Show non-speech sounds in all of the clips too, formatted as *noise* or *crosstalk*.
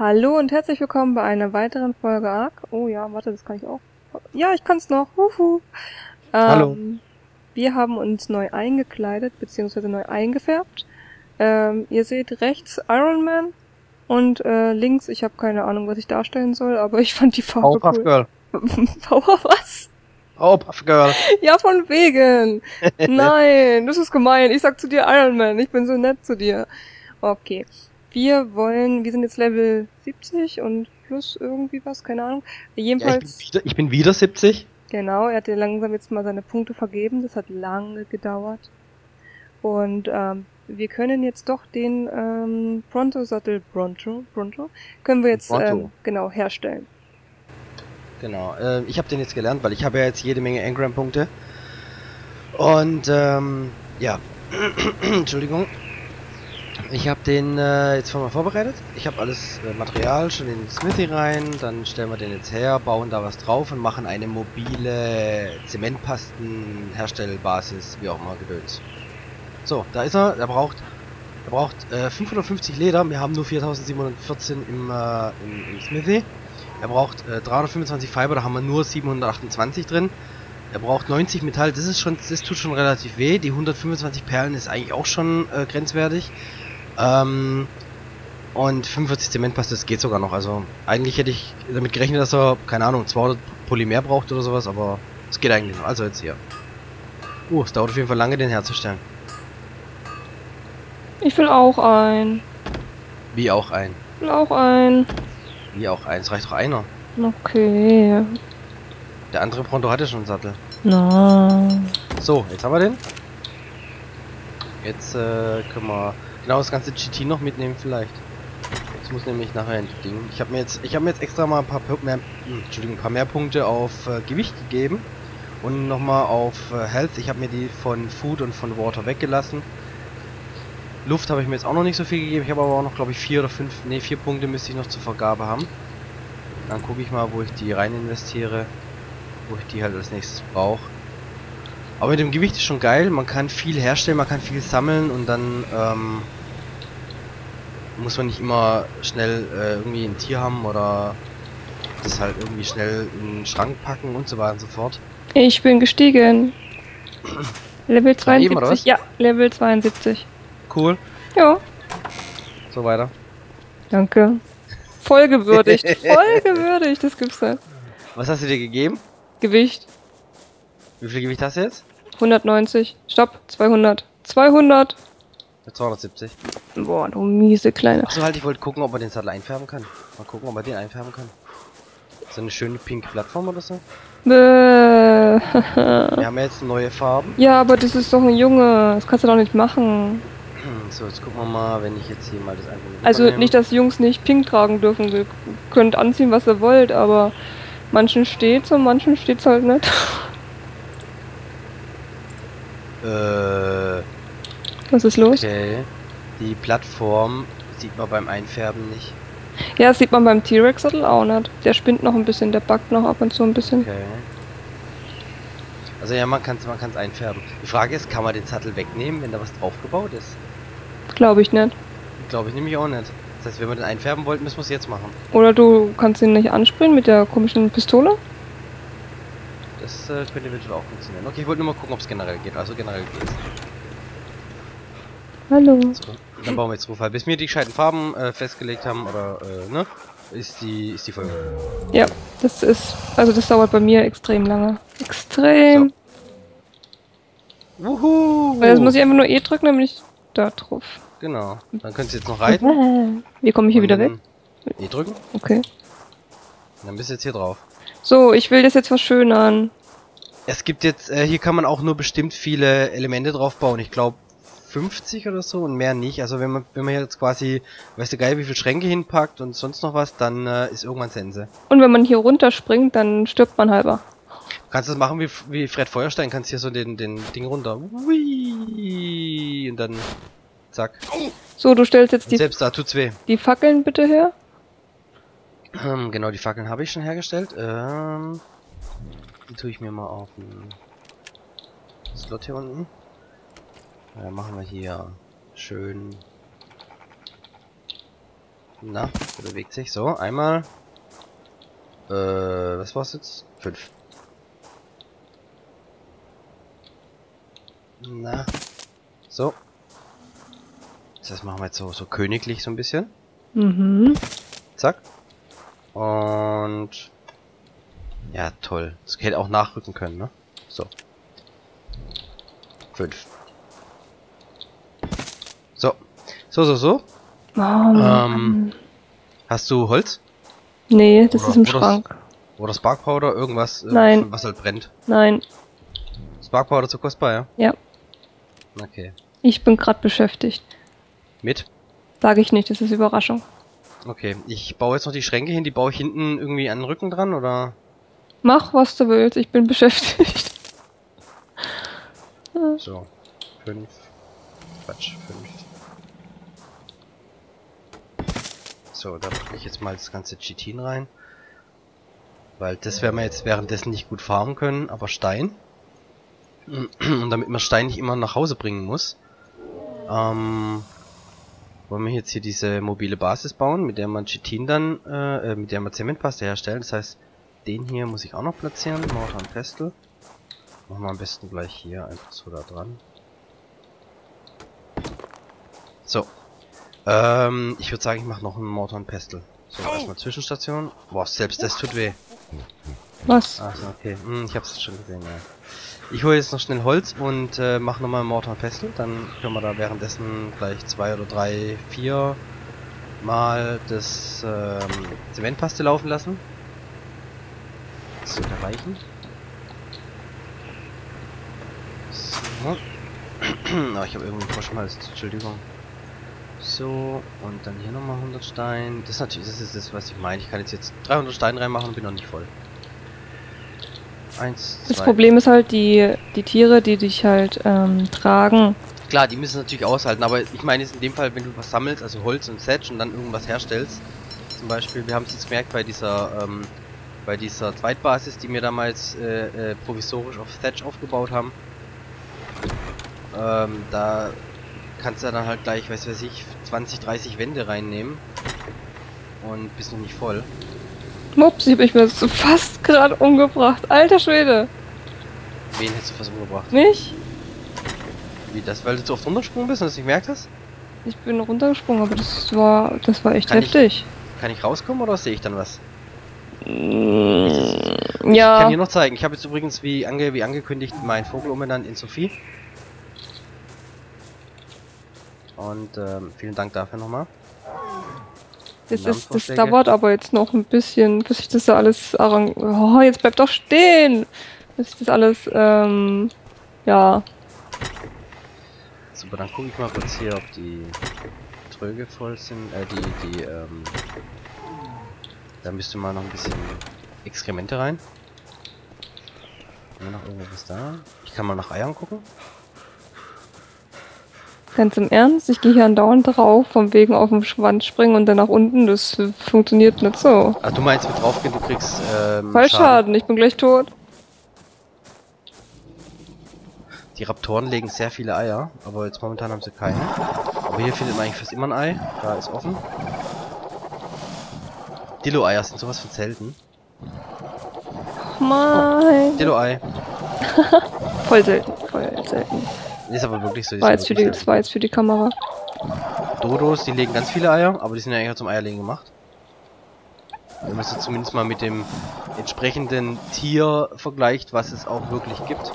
Hallo und herzlich willkommen bei einer weiteren Folge Ark. Oh ja, warte, das kann ich auch. Ja, ich kann's noch. Huhu. Ähm, Hallo. Wir haben uns neu eingekleidet, beziehungsweise neu eingefärbt. Ähm, ihr seht rechts Iron Man und äh, links, ich habe keine Ahnung, was ich darstellen soll, aber ich fand die Farbe Powerpuff cool. Girl. *laughs* Power was? Powerpuff Girl. *laughs* Ja, von wegen. *laughs* Nein, das ist gemein. Ich sag zu dir Iron Man. Ich bin so nett zu dir. Okay. Wir wollen, wir sind jetzt Level 70 und plus irgendwie was, keine Ahnung. Ja, ich, bin Jedenfalls, wieder, ich bin wieder 70. genau, er hat dir langsam jetzt mal seine Punkte vergeben. Das hat lange gedauert. Und ähm, wir können jetzt doch den ähm, Pronto-Sattel, Pronto, Pronto, können wir jetzt ähm, genau herstellen. Genau. Äh, ich habe den jetzt gelernt, weil ich habe ja jetzt jede Menge Engram-Punkte. Und ähm, ja. *clears throat* Entschuldigung. Ich habe den äh, jetzt mal vorbereitet. Ich habe alles äh, Material schon in den Smithy rein. Dann stellen wir den jetzt her, bauen da was drauf und machen eine mobile Zementpasten-Herstellbasis, wie auch immer gedöns. So, da ist er. Er braucht, er braucht äh, 550 Leder. Wir haben nur 4714 im, äh, im, im Smithy. Er braucht äh, 325 Fiber, da haben wir nur 728 drin. Er braucht 90 Metall, das ist schon, das tut schon relativ weh. Die 125 Perlen ist eigentlich auch schon äh, grenzwertig. Ähm, und 45 Zementpaste, das geht sogar noch. Also eigentlich hätte ich damit gerechnet, dass er, keine Ahnung, 200 Polymer braucht oder sowas, aber es geht eigentlich noch. Also jetzt hier. Uh, es dauert auf jeden Fall lange, den herzustellen. Ich will auch ein. Wie auch ein. Ich will auch ein. Wie auch eins. Reicht doch einer. Okay. Der andere Pronto hatte schon einen Sattel. Na. So, jetzt haben wir den. Jetzt äh, können wir genau das ganze GT noch mitnehmen vielleicht. Das muss nämlich nachher in die Ding. Ich habe mir jetzt, ich habe mir jetzt extra mal ein paar mehr, hm, Entschuldigung, ein paar mehr Punkte auf äh, Gewicht gegeben und nochmal auf äh, Health. Ich habe mir die von Food und von Water weggelassen. Luft habe ich mir jetzt auch noch nicht so viel gegeben. Ich habe aber auch noch, glaube ich, vier oder fünf, nee, vier Punkte müsste ich noch zur Vergabe haben. Dann gucke ich mal, wo ich die rein investiere, wo ich die halt als nächstes brauche. Aber mit dem Gewicht ist schon geil, man kann viel herstellen, man kann viel sammeln und dann ähm, muss man nicht immer schnell äh, irgendwie ein Tier haben oder das halt irgendwie schnell in den Schrank packen und so weiter und so fort. Ich bin gestiegen. Level Von eben, oder 72. was? Ja, Level 72. Cool, Ja, so weiter. danke. Voll gewürdigt. Voll gewürdigt, das gibt's nicht. Was hast du dir gegeben? Gewicht Wie viel Gewicht hast du jetzt? 190. Stopp, 200. 200. 270. Boah, du miese Kleine. Achso, halt, ich wollte gucken, ob man den Sattel einfärben kann. Mal gucken, ob man den einfärben kann. So eine schöne pinke Plattform oder so. Bäh. Wir haben ja jetzt neue Farben. Ja, aber das ist doch ein Junge. Das kannst du doch nicht machen. Hm, So, jetzt gucken wir mal, wenn ich jetzt hier mal das einfach Also nicht, dass Jungs nicht pink tragen dürfen. Ihr könnt anziehen, was ihr wollt, aber manchen steht's und manchen steht's halt nicht. Äh, Was ist los? okay. Die Plattform sieht man beim Einfärben nicht. Ja, das sieht man beim T-Rex-Sattel auch nicht. Der spinnt noch ein bisschen, der backt noch ab und zu ein bisschen. Okay. Also ja, man kann es man kann's einfärben. Die Frage ist, kann man den Sattel wegnehmen, wenn da was draufgebaut ist? Glaube ich nicht. Glaube ich nämlich auch nicht. Das heißt, wenn wir den einfärben wollten, müssen wir es jetzt machen. Oder du kannst ihn nicht ansprühen mit der komischen Pistole? Das äh, könnte eventuell auch funktionieren. Okay, ich wollte nur mal gucken, ob es generell geht. Also generell geht's. Hallo. So, dann bauen wir jetzt Ruf halt. Bis wir die gescheiten Farben äh, festgelegt haben, oder, äh, ne? Ist die, ist die Folge. Ja, das ist, also das dauert bei mir extrem lange. Extrem. Wuhu! Weil jetzt muss ich einfach nur E drücken, dann bin ich da drauf. Genau. Dann könnt ihr jetzt noch reiten. Wie komme ich hier Und wieder weg? E drücken. Okay. Und dann bist du jetzt hier drauf. So, ich will das jetzt verschönern. Es gibt jetzt, äh, hier kann man auch nur bestimmt viele Elemente drauf bauen. Ich glaube 50 oder so und mehr nicht. Also wenn man, wenn man jetzt quasi, weißt du geil, wie viele Schränke hinpackt und sonst noch was, dann äh, ist irgendwann Sense. Und wenn man hier runterspringt, dann stirbt man halber. Du kannst das machen wie, wie Fred Feuerstein, kannst hier so den, den Ding runter. Ui, und dann zack. So, du stellst jetzt Und die, selbst da tut's weh. die Fackeln bitte her. Ähm, genau, die Fackeln habe ich schon hergestellt. Ähm, die tue ich mir mal auf den Slot hier unten. Ja, dann machen wir hier schön Na, der bewegt sich. So, einmal. Äh, was war's jetzt? Fünf. Na. So. Das machen wir jetzt so, so königlich so ein bisschen. Mhm. Zack. Und... Ja, toll. Das hätte auch nachrücken können, ne? So. Fünf. So. So, so, so. Oh. Ähm, Hast du Holz? nee, das oder- ist im oder- Schrank. Oder Spark Powder? Irgendwas, äh, Nein. was halt brennt. Nein. Spark Powder zu kostbar, ja? Ja. Okay. Ich bin gerade beschäftigt. Mit? Sage ich nicht, das ist Überraschung. Okay. Ich baue jetzt noch die Schränke hin. Die baue ich hinten irgendwie an den Rücken dran, oder? Mach, was du willst, ich bin *laughs* beschäftigt. So. Fünf. Quatsch, fünf. So, da mache ich jetzt mal das ganze Chitin rein. Weil das werden wir jetzt währenddessen nicht gut farmen können, aber Stein. Und damit man Stein nicht immer nach Hause bringen muss, ähm, wollen wir jetzt hier diese mobile Basis bauen, mit der man Chitin dann, äh, äh, mit der man Zementpaste herstellen. Das heißt, den hier muss ich auch noch platzieren, Mortar und Pestel. Machen wir am besten gleich hier einfach so da dran. So. Ähm, ich würde sagen, ich mache noch einen Mortar und Pestel. So, erstmal Zwischenstation. Boah, selbst das tut weh. Was? Ach so, okay. Hm, ich hab's schon gesehen, ja. Ich hole jetzt noch schnell Holz und äh, mache nochmal Mortar und Pestel. Dann können wir da währenddessen gleich zwei oder drei, vier Mal das ähm, Zementpaste laufen lassen. Das sollte reichen. So. Aber *clears throat* ich habe irgendwie Froschmalz, Entschuldigung. So, und dann hier nochmal 100 Stein. Das ist natürlich, das ist das, was ich meine. Ich kann jetzt, jetzt 300 Stein reinmachen und bin noch nicht voll. Eins, Das zwei. Problem ist halt, die, die Tiere, die dich halt ähm, tragen. Klar, die müssen natürlich aushalten, aber ich meine jetzt in dem Fall, wenn du was sammelst, also Holz und Sedge und dann irgendwas herstellst, zum Beispiel, wir haben es jetzt gemerkt bei dieser, ähm, bei dieser Zweitbasis, die wir damals äh, äh, provisorisch auf Sedge aufgebaut haben, ähm, da kannst du ja dann halt gleich, weiß weiß ich, 20, 30 Wände reinnehmen und bist noch nicht voll. Ups, ich hab mich mir so fast gerade umgebracht. Alter Schwede. Wen hättest du fast umgebracht? Nicht? Wie das, weil du zu oft runtergesprungen bist und das nicht gemerkt hast? Ich bin runtergesprungen, aber das war, das war echt Kann ich- heftig. Kann ich rauskommen oder sehe ich dann was? Mm, Ich kann ja, dir noch zeigen. Ich habe jetzt übrigens wie, ange wie angekündigt meinen Vogel umbenannt in Sophie. Und ähm, vielen Dank dafür nochmal. das, ist, das dauert aber jetzt noch ein bisschen, bis ich das da alles arrang... Oh, jetzt bleib doch stehen! Bis ich das alles, ähm, ja, Super, dann gucke ich mal kurz hier, ob die Tröge voll sind. Äh, die, die, ähm. Da müsste mal noch ein bisschen Exkremente rein. Haben wir noch irgendwas da? Ich kann mal nach Eiern gucken. Ganz im Ernst, ich gehe hier andauernd drauf, vom wegen auf den Schwanz springen und dann nach unten, das funktioniert nicht so. Ah, du meinst mit draufgehen, du kriegst ähm, Fallschaden, ich bin gleich tot. Die Raptoren legen sehr viele Eier, aber jetzt momentan haben sie keine. Aber hier findet man eigentlich fast immer ein Ei. Da ist offen. Dillo-Eier sind sowas von selten. Mein. Dillo-Ei. *laughs* Voll selten, voll selten. Ist aber wirklich so. War jetzt für die, das war jetzt für die Kamera. Dodos, die legen ganz viele Eier, aber die sind ja eigentlich auch zum Eierlegen gemacht. Wenn man sie zumindest mal mit dem entsprechenden Tier vergleicht, was es auch wirklich gibt.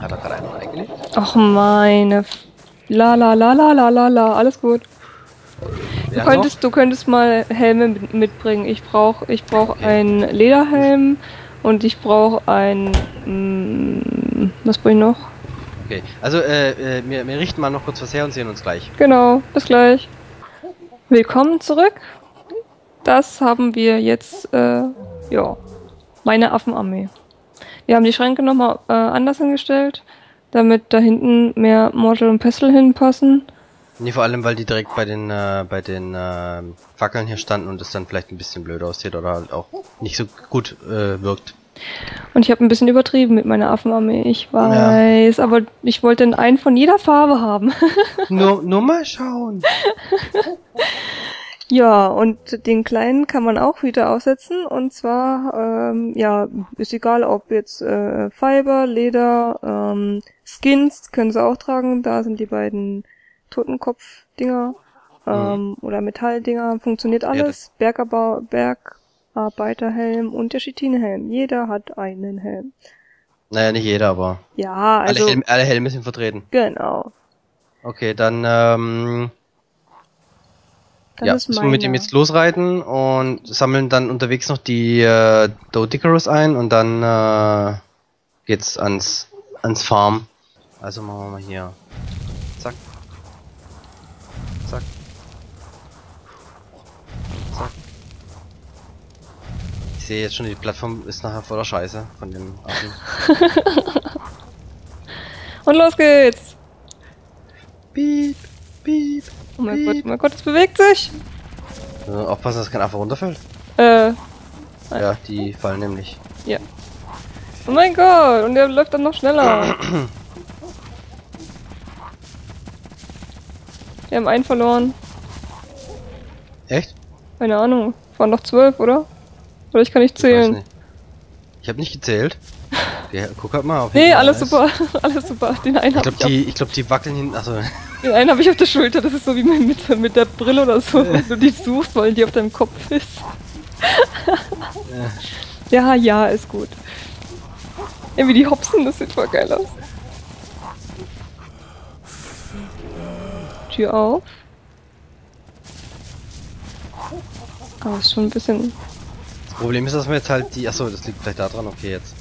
Hat er gerade einen eingelegt? Ach meine. F- La la la la la la la, alles gut. Du könntest, du könntest mal Helme mit- mitbringen. Ich brauche ich brauch Okay. einen Lederhelm und ich brauche ein. Mm, was brauche ich noch? Okay, also äh, äh, wir, wir richten mal noch kurz was her und sehen uns gleich. Genau, bis gleich. Willkommen zurück. Das haben wir jetzt, äh, ja, meine Affenarmee. Wir haben die Schränke nochmal äh, anders hingestellt, damit da hinten mehr Mortal und Pestle hinpassen. Nee, vor allem, weil die direkt bei den äh, bei den äh, Fackeln hier standen und es dann vielleicht ein bisschen blöd aussieht oder halt auch nicht so gut äh, wirkt. Und ich habe ein bisschen übertrieben mit meiner Affenarmee, ich weiß, aber ich wollte einen von jeder Farbe haben. *laughs* Nur, nur mal schauen. Ja, und den kleinen kann man auch wieder aussetzen. Und zwar, ähm, ja, ist egal, ob jetzt äh, Fiber, Leder, ähm, Skins können sie auch tragen. Da sind die beiden Totenkopf-Dinger ähm, oder Metalldinger. Funktioniert Ja, alles. Bergabbau, Bergarbeiterhelm und der Chitinhelm. Jeder hat einen Helm. Naja, nicht jeder, aber Ja, also alle, Helme, alle Helme sind vertreten. genau. Okay, dann, ähm, Das ja, müssen wir mit ihm jetzt losreiten und sammeln dann unterwegs noch die äh, Dodicarus ein und dann äh, geht's ans, ans Farm. Also machen wir mal hier. Sehe jetzt schon, die Plattform ist nachher voller Scheiße von den Affen. *laughs* Und los geht's! Piep, piep. Oh mein Piep. Gott, oh mein Gott, es bewegt sich! Äh, aufpassen, dass kein Affe runterfällt. Äh, Ja, die fallen nämlich. oh mein Gott, und der läuft dann noch schneller. *clears throat* Wir haben einen verloren. Echt? Keine Ahnung. Waren noch zwölf, oder? Oder ich kann nicht Ich weiß zählen. nicht. Ich habe nicht gezählt. Ja, guck halt mal auf Nee, alles Fall. super. *laughs* alles super. Den einen Ich habe glaube, ich, die, ich glaub, die wackeln hinten. Achso, *laughs* den einen hab ich auf der Schulter. Das ist so wie mit, mit, mit der Brille oder so. Wenn du die suchst, weil die auf deinem Kopf ist. *laughs* ja, ja, ist gut. Irgendwie die Hopsen, das sieht voll geil aus. Tür auf. Aber ist schon ein bisschen. Problem ist, dass wir jetzt halt die. Achso, das liegt vielleicht da dran. Okay, jetzt.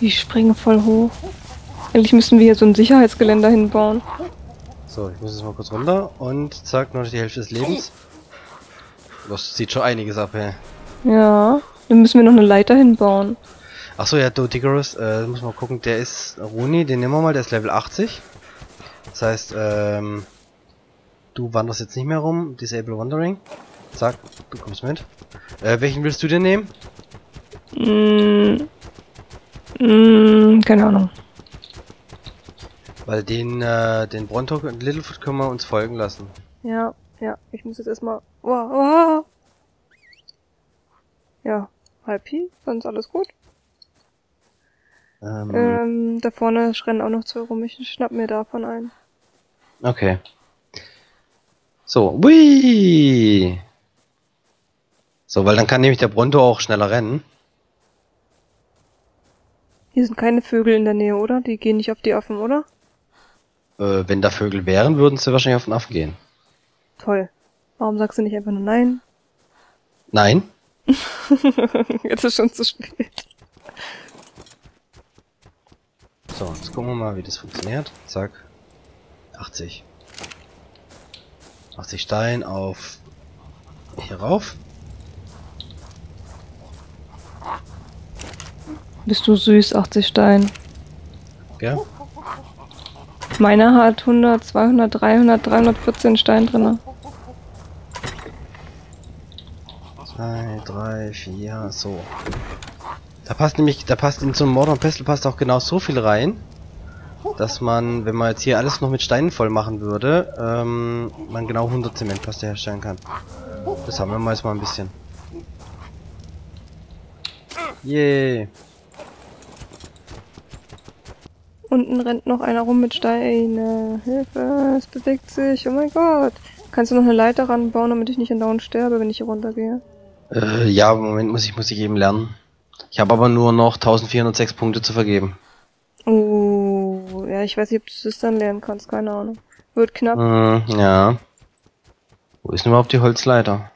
Die springen voll hoch. Eigentlich müssen wir hier so ein Sicherheitsgeländer hinbauen. So, ich muss jetzt mal kurz runter und zack, noch die Hälfte des Lebens. Das sieht schon einiges ab, ey. Ja. Dann müssen wir noch eine Leiter hinbauen. Achso, ja, Dodigerus, äh, muss mal gucken, der ist Runi, den nehmen wir mal, der ist Level 80. Das heißt, ähm, du wanderst jetzt nicht mehr rum, Disable Wandering. Zack, du kommst mit. Äh, welchen willst du denn nehmen? Mm, mm, keine Ahnung. Weil den, äh, den Bronto und Littlefoot können wir uns folgen lassen. Ja, ja. Ich muss jetzt erstmal. Wow, wow. Ja, halb Pi, sonst alles gut. Ähm, Ähm, da vorne rennen auch noch zwei rum. Ich schnapp mir davon ein. okay. So, wui! So, weil dann kann nämlich der Bronto auch schneller rennen. Hier sind keine Vögel in der Nähe, oder? Die gehen nicht auf die Affen, oder? Äh, wenn da Vögel wären, würden sie wahrscheinlich auf den Affen gehen. Toll. Warum sagst du nicht einfach nur nein? Nein? *laughs* Jetzt ist schon zu spät. So, jetzt gucken wir mal, wie das funktioniert. Zack. 80. 80 Stein auf hier rauf. Bist du süß, 80 Stein. Gell? Meiner hat 100, 200, 300, 314 Stein drinne. 2, 3, 4, so. Da passt nämlich, da passt in so einem Modern Pestle passt auch genau so viel rein, dass man, wenn man jetzt hier alles noch mit Steinen voll machen würde, ähm, man genau 100 Zementpaste herstellen kann. Das haben wir mal jetzt mal ein bisschen. Yay. Unten rennt noch einer rum mit Steine. Hilfe, es bewegt sich. Oh mein Gott. Kannst du noch eine Leiter ranbauen, damit ich nicht andauernd sterbe, wenn ich hier runtergehe? Äh, ja, im Moment muss ich, muss ich eben lernen. Ich habe aber nur noch 1406 Punkte zu vergeben. Oh, ja, ich weiß nicht, ob du das dann lernen kannst. Keine Ahnung. Wird knapp. Hm, ja. Wo ist denn überhaupt die Holzleiter?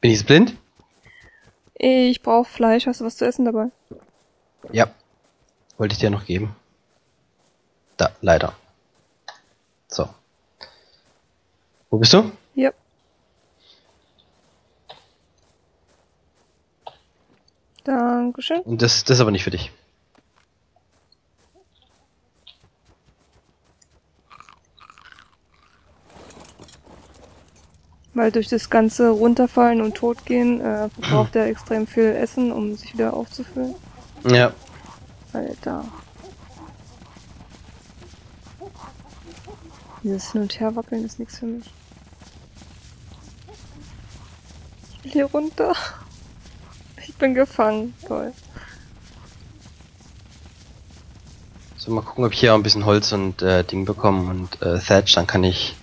Bin ich blind? Ich brauche Fleisch. Hast du was zu essen dabei? Ja. Wollte ich dir noch geben. Da, leider. So. Wo bist du? Ja. Dankeschön. Und das, das ist aber nicht für dich. Weil durch das ganze Runterfallen und Totgehen äh, *clears throat* verbraucht er extrem viel Essen, um sich wieder aufzufüllen. Ja. Alter. Dieses Hin- und Herwackeln ist nichts für mich. Ich will hier runter. Ich bin gefangen. Toll. So, mal gucken, ob ich hier auch ein bisschen Holz und äh, Ding bekomme und äh, Thatch, dann kann ich.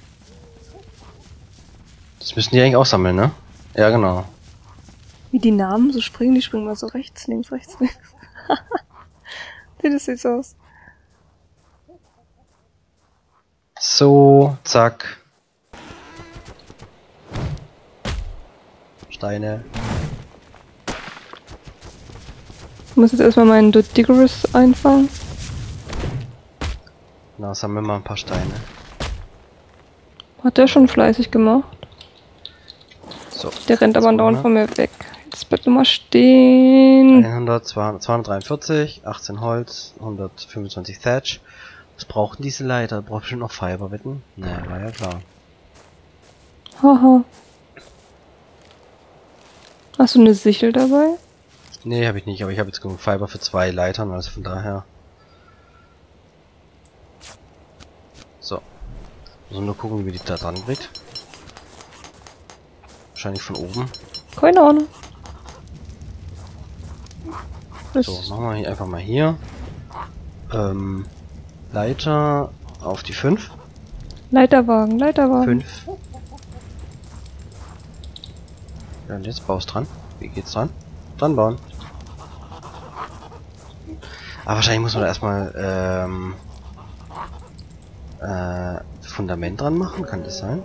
Das müssen die eigentlich auch sammeln, ne? Ja, genau. Wie die Namen so springen, die springen mal so rechts, links, rechts, links. *laughs* das sieht so aus. So, zack. Steine. Ich muss jetzt erstmal meinen Dodigorous einfangen. Na, sammeln wir mal ein paar Steine. Hat der schon fleißig gemacht. So. Der rennt aber dauernd von mir weg. Jetzt bleibt mal stehen. 100, 200, 243, 18 Holz, 125 Thatch. Was brauchen diese Leiter? Braucht bestimmt noch Fiber, wetten? Ne, war ja klar. Haha. Hast du eine Sichel dabei? Nee, habe ich nicht, aber ich habe jetzt genug Fiber für zwei Leitern, also von daher. So. Muss nur gucken, wie die da dran kriegt. Wahrscheinlich von oben. Keine Ahnung. So, machen wir hier einfach mal hier. Ähm, Leiter auf die 5. Leiterwagen, Leiterwagen. 5. Ja, und jetzt baust dran. Wie geht's dran? Dran bauen. Aber wahrscheinlich muss man da erstmal ähm, äh, Fundament dran machen, kann das sein?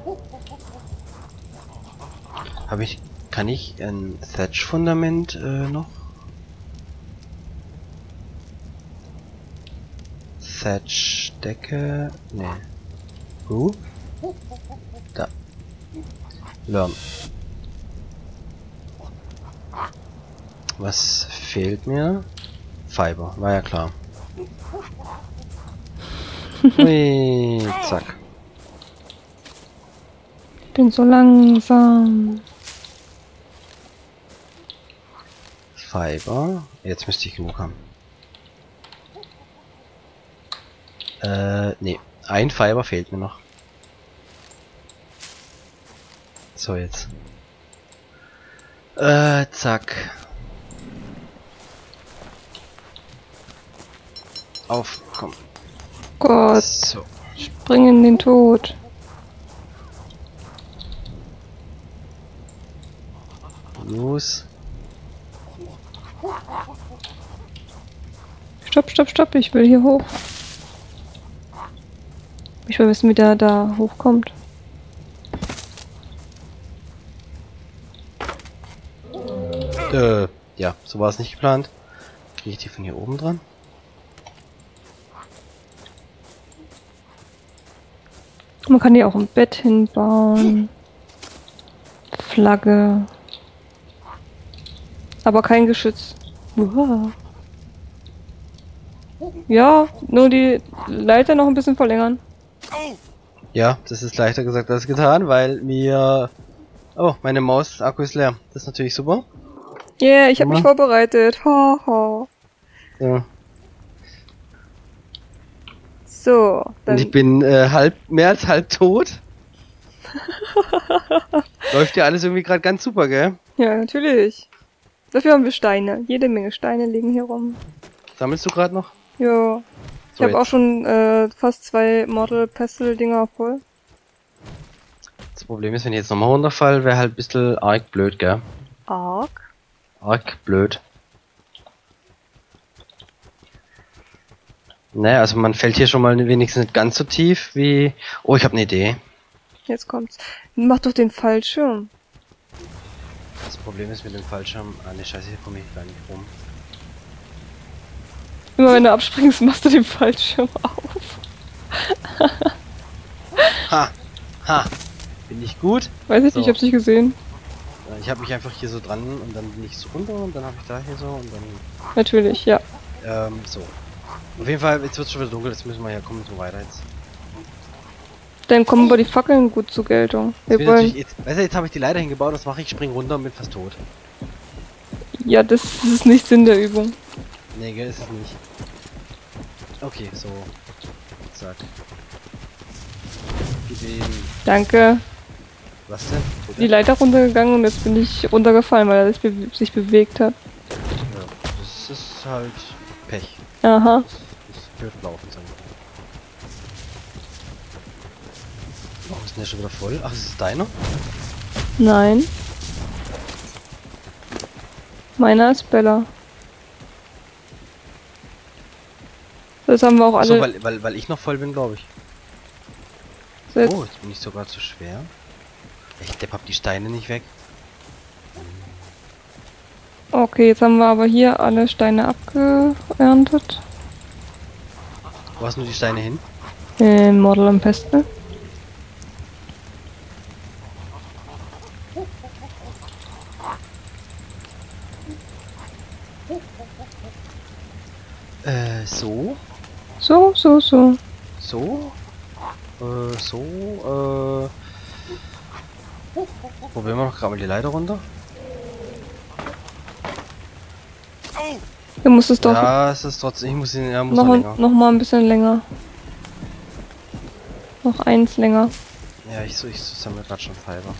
Habe ich, kann ich ein Thatch-Fundament äh, noch? Thatch-Decke? Nee. Roof? Da. Learn. Was fehlt mir? Fiber, war ja klar. Hui, zack. Ich bin so langsam. Fiber. Jetzt müsste ich genug haben. Äh, nee. Ein Fiber fehlt mir noch. So, jetzt. Äh, zack. Auf, komm. Gott, So. spring in den Tod. Los. Stopp, stopp, stopp, ich will hier hoch. Ich will wissen, wie der da hochkommt. Äh, ja, so war es nicht geplant. Kriege ich die von hier oben dran? Man kann hier auch ein Bett hinbauen. Flagge. Aber kein Geschütz. Uha. Ja, nur die Leiter noch ein bisschen verlängern. Ja, das ist leichter gesagt als getan, weil mir... Oh, meine Maus-Akku ist leer. Das ist natürlich super. Yeah, ich habe mich vorbereitet. Ha, ha. Ja. So, Und ich dann bin äh, halb, mehr als halb tot. *laughs* Läuft ja alles irgendwie gerade ganz super, gell? ja, natürlich. Dafür haben wir Steine. Jede Menge Steine liegen hier rum. Sammelst du gerade noch? Ja. Ich habe auch schon äh, fast zwei Model Pestle Dinger voll. Das Problem ist, wenn ich jetzt nochmal runterfall, wäre halt ein bisschen arg blöd, gell? Arg. Arg blöd. Naja, also man fällt hier schon mal wenigstens nicht ganz so tief wie... Oh, ich habe eine Idee. Jetzt kommt's. Mach doch den Fallschirm. Das Problem ist mit dem Fallschirm... Ah, ne, scheiße, hier komme ich gar nicht rum. Immer wenn du abspringst, machst du den Fallschirm auf. *laughs* Ha! Ha! Bin ich gut? Weiß ich So. nicht, ich hab's nicht gesehen. Ich habe mich einfach hier so dran und dann bin ich so runter und dann habe ich da hier so und dann... Natürlich, ja. Ähm, so. Auf jeden Fall, jetzt wird schon wieder dunkel, jetzt müssen wir ja kommen so weiter jetzt. Dann kommen aber die Fackeln gut zur Geltung. Wir wollen. jetzt, weißt du, jetzt habe ich die Leiter hingebaut, was mache ich? Spring runter und bin fast tot. Ja, das ist nicht Sinn der Übung. Nee, gell, ist es nicht. Okay, so. Zack. Ihm. Danke. Was denn? Bitte? Die Leiter runtergegangen und jetzt bin ich runtergefallen, weil er sich, be sich bewegt hat. Ja, das ist halt Pech. Aha. Das ist blöd laufen, wir. Warum ist denn der schon wieder voll? Ach, ist es deiner? Nein. Meiner ist Bella. Das haben wir auch alle. weil, weil, weil ich noch voll bin, glaube ich. so jetzt, Oh, jetzt bin ich sogar zu schwer. Ich depp hab die Steine nicht weg. okay, jetzt haben wir aber hier alle Steine abgeerntet. Wo hast du die Steine hin? In Model am Peste. Äh, so? So, so, so. So? Äh, so, äh... Probieren wir noch gerade mal die Leiter runter. Du musst es doch Ja, es ist trotzdem, ich muss ihn, ja, muss noch, länger. noch mal ein bisschen länger. Noch eins länger. Ja, ich, so, ich sammle gerade schon Fiber.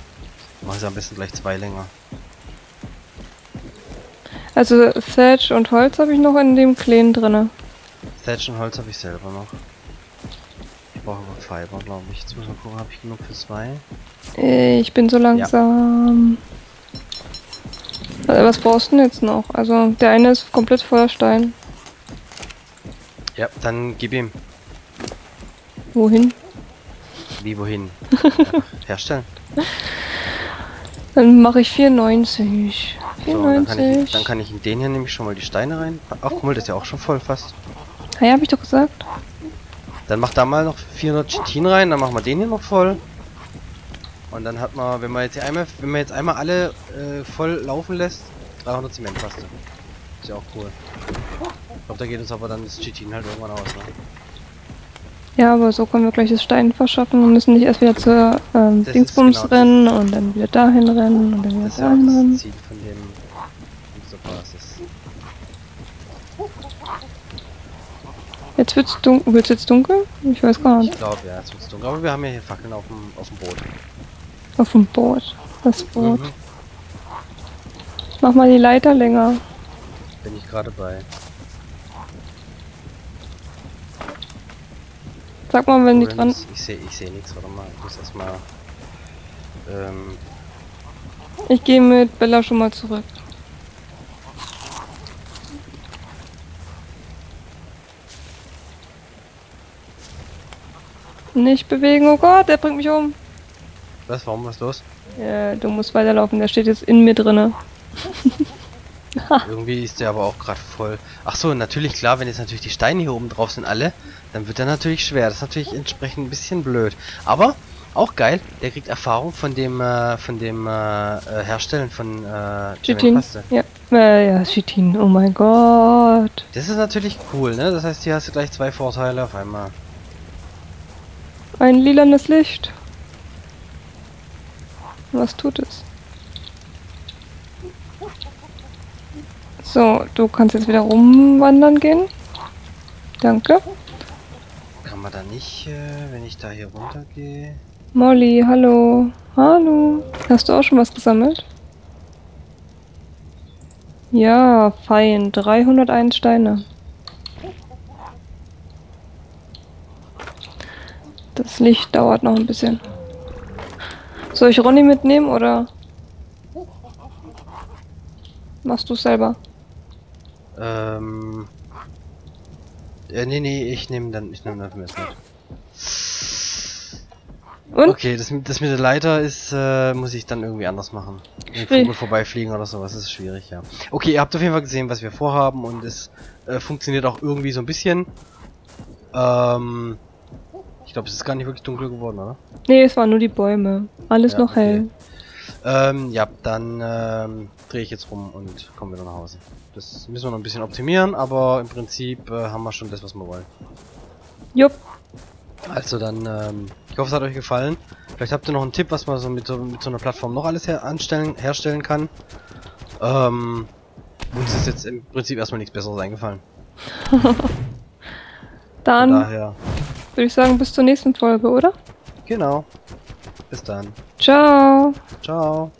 Machen sie am besten gleich zwei länger. Also Thatch und Holz habe ich noch in dem Kleinen drinne. Thatch und Holz habe ich selber noch. Ich brauche aber Fiber, glaube ich. Jetzt muss ich mal gucken, habe ich genug für zwei? Äh, Ich bin so langsam. Äh, Was brauchst du denn jetzt noch? Also der eine ist komplett voller Stein. Ja, dann gib ihm. Wohin? Wie wohin? *laughs* Herstellen. Dann mache ich 94. So, und dann, kann ich, 94. dann kann ich in den hier nämlich schon mal die Steine rein. Ach, guck mal, das ist ja auch schon voll fast. Ja, habe ich doch gesagt. Dann mach da mal noch 400 Chitin rein, dann machen wir den hier noch voll. Und dann hat man, wenn man jetzt hier einmal, wenn man jetzt einmal alle äh, voll laufen lässt, 300 Zementpaste. Ist ja auch cool. Ich glaube, da geht uns aber dann das Chitin halt irgendwann aus, ne? Ja, aber so können wir gleich das Stein verschaffen und müssen nicht erst wieder zur ähm, Dingsbums genau rennen und dann wieder dahin rennen und dann wieder dahin rennen. das Ziel von dem unserer Basis. Jetzt wird's dunkel. Wird's jetzt dunkel? Ich weiß gar Ich nicht. glaube, ja, es wird dunkel. Aber wir haben ja hier Fackeln auf dem, auf dem Boot. Auf dem Boot. Das Boot. Mhm. Mach mal die Leiter länger. Bin ich gerade bei. Sag mal, wenn die dran. Ich sehe ich seh nichts, warte mal. Ich muss erstmal. Ähm, Ich gehe mit Bella schon mal zurück. Nicht bewegen, oh Gott, der bringt mich um. was, warum, was los? Ja, du musst weiterlaufen, der steht jetzt in mir drinne. *laughs* *laughs* Irgendwie ist der aber auch gerade voll. Ach so, natürlich klar, wenn jetzt natürlich die Steine hier oben drauf sind alle, dann wird er natürlich schwer. Das ist natürlich entsprechend ein bisschen blöd. Aber auch geil, der kriegt Erfahrung von dem äh, von dem äh, äh, Herstellen von äh, Chitin. Ja, äh, ja, Chitin, oh mein Gott. Das ist natürlich cool, ne? Das heißt, hier hast du gleich zwei Vorteile auf einmal. Ein lilanes Licht. Was tut es? So, du kannst jetzt wieder rumwandern gehen. Danke. Kann man da nicht, äh, wenn ich da hier runter gehe? Molly, hallo. Hallo. Hast du auch schon was gesammelt? Ja, fein. 301 Steine. Das Licht dauert noch ein bisschen. Soll ich Ronny mitnehmen oder machst du selber? Ähm. Äh, nee, nee, ich nehme dann, ich nehme dann mit. Und? Okay, das, mit- das mit der Leiter ist, äh, muss ich dann irgendwie anders machen. Vogel vorbeifliegen oder sowas, das ist schwierig, ja. Okay, ihr habt auf jeden Fall gesehen, was wir vorhaben und es äh, funktioniert auch irgendwie so ein bisschen. Ähm, ich glaube, es ist gar nicht wirklich dunkel geworden, oder? Nee, es waren nur die Bäume. Alles ja, noch okay. hell. Ähm, ja, dann ähm, drehe ich jetzt rum und komme wieder nach Hause. Das müssen wir noch ein bisschen optimieren, aber im Prinzip äh, haben wir schon das, was wir wollen. Jupp. Also dann, ähm, ich hoffe, es hat euch gefallen. Vielleicht habt ihr noch einen Tipp, was man so mit so, mit so einer Plattform noch alles her anstellen, herstellen kann. Ähm, uns ist jetzt im Prinzip erstmal nichts Besseres eingefallen. *laughs* dann. Von daher. Würde ich sagen, bis zur nächsten Folge, oder? Genau. Bis dann. Ciao. Ciao.